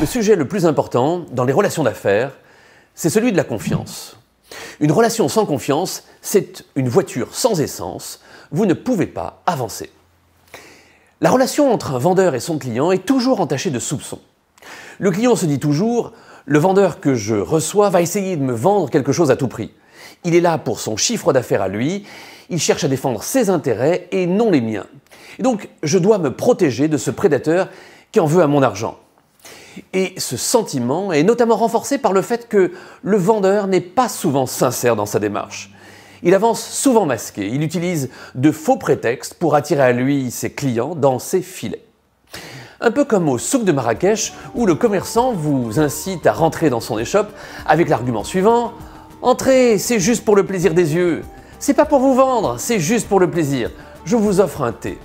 Le sujet le plus important dans les relations d'affaires, c'est celui de la confiance. Une relation sans confiance, c'est une voiture sans essence. Vous ne pouvez pas avancer. La relation entre un vendeur et son client est toujours entachée de soupçons. Le client se dit toujours, le vendeur que je reçois va essayer de me vendre quelque chose à tout prix. Il est là pour son chiffre d'affaires à lui, il cherche à défendre ses intérêts et non les miens. Et donc, je dois me protéger de ce prédateur qui en veut à mon argent. Et ce sentiment est notamment renforcé par le fait que le vendeur n'est pas souvent sincère dans sa démarche. Il avance souvent masqué, il utilise de faux prétextes pour attirer à lui ses clients dans ses filets. Un peu comme au souk de Marrakech où le commerçant vous incite à rentrer dans son échoppe avec l'argument suivant Entrez, c'est juste pour le plaisir des yeux. C'est pas pour vous vendre, c'est juste pour le plaisir. Je vous offre un thé.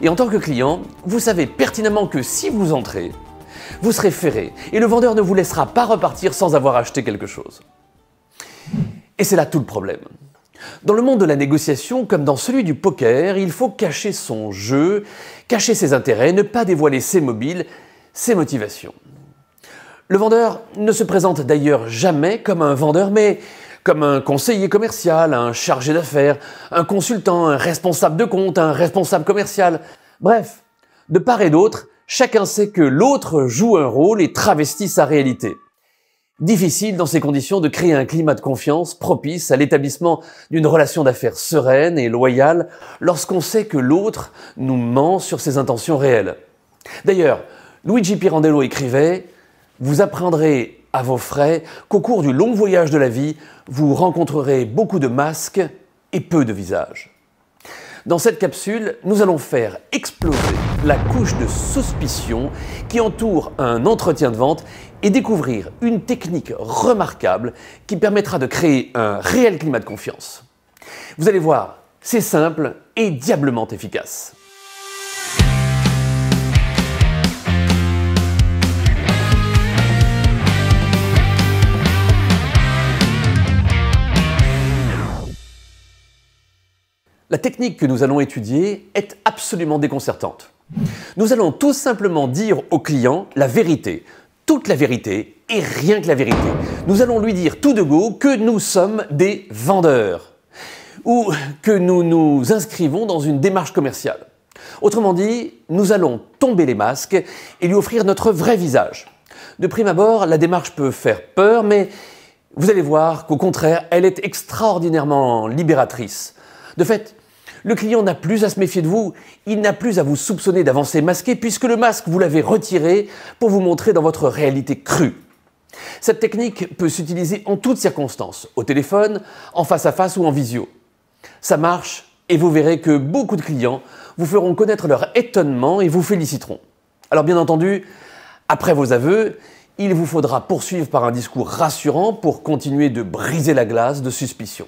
Et en tant que client, vous savez pertinemment que si vous entrez, vous serez ferré et le vendeur ne vous laissera pas repartir sans avoir acheté quelque chose. Et c'est là tout le problème. Dans le monde de la négociation, comme dans celui du poker, il faut cacher son jeu, cacher ses intérêts, ne pas dévoiler ses mobiles, ses motivations. Le vendeur ne se présente d'ailleurs jamais comme un vendeur, mais comme un conseiller commercial, un chargé d'affaires, un consultant, un responsable de compte, un responsable commercial. Bref, de part et d'autre, chacun sait que l'autre joue un rôle et travestit sa réalité. Difficile dans ces conditions de créer un climat de confiance propice à l'établissement d'une relation d'affaires sereine et loyale lorsqu'on sait que l'autre nous ment sur ses intentions réelles. D'ailleurs, Luigi Pirandello écrivait Vous apprendrez à vos frais qu'au cours du long voyage de la vie, vous rencontrerez beaucoup de masques et peu de visages. Dans cette capsule, nous allons faire exploser la couche de suspicion qui entoure un entretien de vente et découvrir une technique remarquable qui permettra de créer un réel climat de confiance. Vous allez voir, c'est simple et diablement efficace. La technique que nous allons étudier est absolument déconcertante. Nous allons tout simplement dire au client la vérité, toute la vérité et rien que la vérité. Nous allons lui dire tout de go que nous sommes des vendeurs ou que nous nous inscrivons dans une démarche commerciale. Autrement dit, nous allons tomber les masques et lui offrir notre vrai visage. De prime abord, la démarche peut faire peur, mais vous allez voir qu'au contraire, elle est extraordinairement libératrice. De fait, le client n'a plus à se méfier de vous, il n'a plus à vous soupçonner d'avancer masqué puisque le masque, vous l'avez retiré pour vous montrer dans votre réalité crue. Cette technique peut s'utiliser en toutes circonstances, au téléphone, en face à face ou en visio. Ça marche et vous verrez que beaucoup de clients vous feront connaître leur étonnement et vous féliciteront. Alors bien entendu, après vos aveux, il vous faudra poursuivre par un discours rassurant pour continuer de briser la glace de suspicion.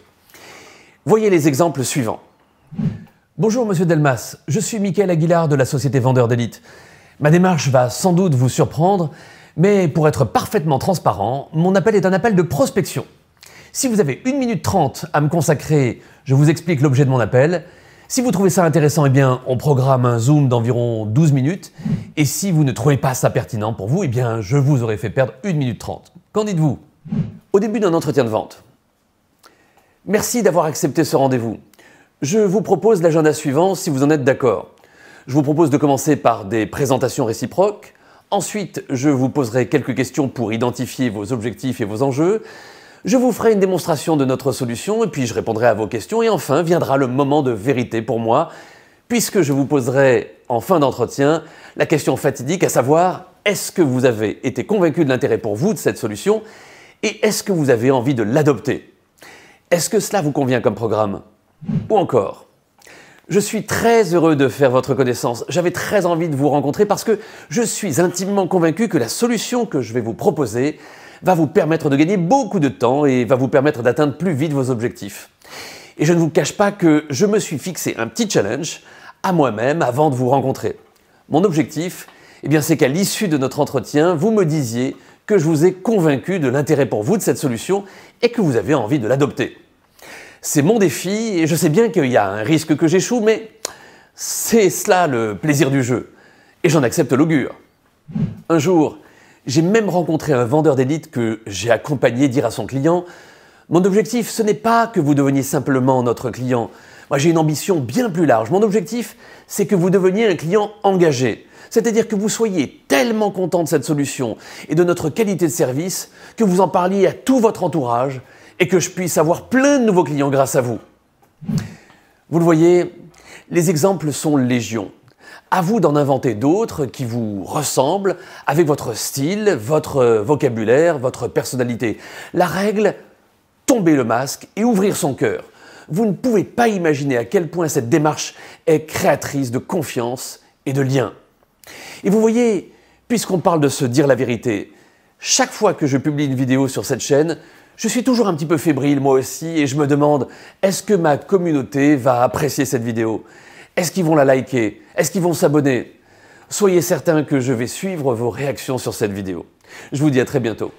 Voyez les exemples suivants. Bonjour Monsieur Delmas, je suis Mickaël Aguilar de la société Vendeur d'élite. Ma démarche va sans doute vous surprendre, mais pour être parfaitement transparent, mon appel est un appel de prospection. Si vous avez 1 minute 30 à me consacrer, je vous explique l'objet de mon appel. Si vous trouvez ça intéressant, eh bien, on programme un zoom d'environ 12 minutes. Et si vous ne trouvez pas ça pertinent pour vous, eh bien, je vous aurais fait perdre 1 minute 30. Qu'en dites-vous? Au début d'un entretien de vente. Merci d'avoir accepté ce rendez-vous. Je vous propose l'agenda suivant si vous en êtes d'accord. Je vous propose de commencer par des présentations réciproques. Ensuite, je vous poserai quelques questions pour identifier vos objectifs et vos enjeux. Je vous ferai une démonstration de notre solution et puis je répondrai à vos questions. Et enfin viendra le moment de vérité pour moi, puisque je vous poserai en fin d'entretien la question fatidique, à savoir est-ce que vous avez été convaincu de l'intérêt pour vous de cette solution et est-ce que vous avez envie de l'adopter? Est-ce que cela vous convient comme programme? Ou encore, je suis très heureux de faire votre connaissance. J'avais très envie de vous rencontrer parce que je suis intimement convaincu que la solution que je vais vous proposer va vous permettre de gagner beaucoup de temps et va vous permettre d'atteindre plus vite vos objectifs. Et je ne vous cache pas que je me suis fixé un petit challenge à moi-même avant de vous rencontrer. Mon objectif, eh c'est qu'à l'issue de notre entretien, vous me disiez que je vous ai convaincu de l'intérêt pour vous de cette solution et que vous avez envie de l'adopter. C'est mon défi et je sais bien qu'il y a un risque que j'échoue, mais c'est cela le plaisir du jeu. Et j'en accepte l'augure. Un jour, J'ai même rencontré un vendeur d'élite que j'ai accompagné dire à son client Mon objectif, ce n'est pas que vous deveniez simplement notre client. Moi, j'ai une ambition bien plus large. Mon objectif, c'est que vous deveniez un client engagé. C'est-à-dire que vous soyez tellement content de cette solution et de notre qualité de service que vous en parliez à tout votre entourage et que je puisse avoir plein de nouveaux clients grâce à vous. Vous le voyez, les exemples sont légion. À vous d'en inventer d'autres qui vous ressemblent avec votre style, votre vocabulaire, votre personnalité. La règle, tomber le masque et ouvrir son cœur. Vous ne pouvez pas imaginer à quel point cette démarche est créatrice de confiance et de lien. Et vous voyez, puisqu'on parle de se dire la vérité, chaque fois que je publie une vidéo sur cette chaîne, je suis toujours un petit peu fébrile moi aussi et je me demande, est-ce que ma communauté va apprécier cette vidéo? Est-ce qu'ils vont la liker? Est-ce qu'ils vont s'abonner? Soyez certains que je vais suivre vos réactions sur cette vidéo. Je vous dis à très bientôt.